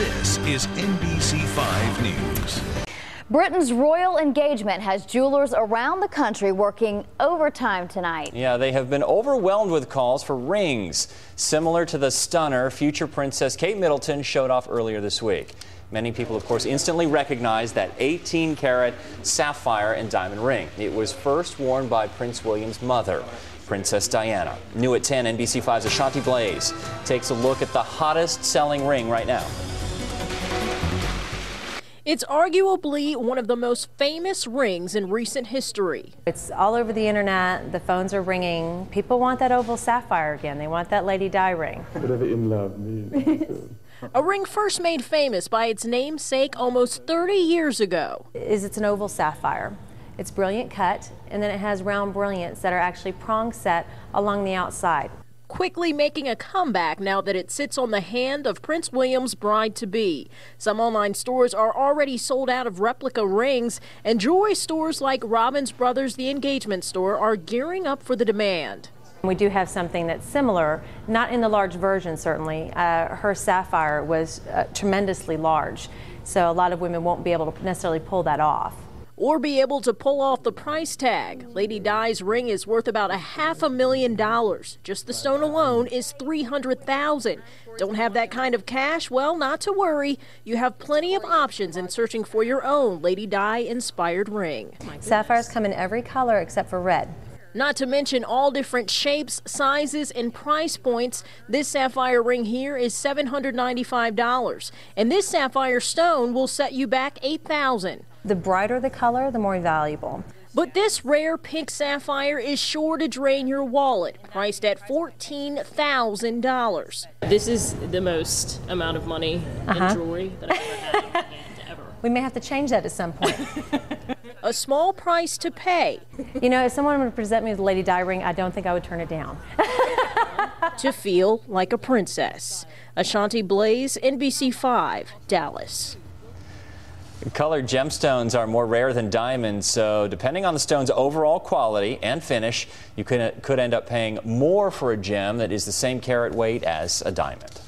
is NBC5 News. Britain's royal engagement has jewelers around the country working overtime tonight. Yeah, they have been overwhelmed with calls for rings, similar to the stunner future Princess Kate Middleton showed off earlier this week. Many people, of course, instantly recognized that 18 karat sapphire and diamond ring. It was first worn by Prince William's mother. Princess Diana. New at 10, NBC5's Ashanti Blaize takes a look at the hottest selling ring right now. It's arguably one of the most famous rings in recent history. It's all over the internet. The phones are ringing. People want that oval sapphire again. They want that Lady Di ring. Whatever in love means. A ring first made famous by its namesake almost 30 years ago. Is it's an oval sapphire. It's brilliant cut, and then it has round brilliants that are actually prong set along the outside. Quickly making a comeback now that it sits on the hand of Prince William's bride to be. Some online stores are already sold out of replica rings, and jewelry stores like Robbins Brothers, the engagement store, are gearing up for the demand. We do have something that's similar, not in the large version certainly. Uh, her sapphire was uh, tremendously large, so a lot of women won't be able to necessarily pull that off or be able to pull off the price tag. Lady Di's ring is worth about a half a million dollars. Just the stone alone is 300,000. Don't have that kind of cash? Well, not to worry. You have plenty of options in searching for your own Lady Di inspired ring. Sapphires come in every color except for red. Not to mention all different shapes, sizes, and price points. This sapphire ring here is $795, and this sapphire stone will set you back 8000 The brighter the color, the more valuable. But this rare pink sapphire is sure to drain your wallet, priced at $14,000. This is the most amount of money uh -huh. in jewelry that I've ever had. ever. We may have to change that at some point. a small price to pay. You know, if someone were to present me with a Lady Di ring, I don't think I would turn it down. to feel like a princess. Ashanti Blaize, NBC5, Dallas. Colored gemstones are more rare than diamonds, so depending on the stone's overall quality and finish, you could, end up paying more for a gem that is the same carat weight as a diamond.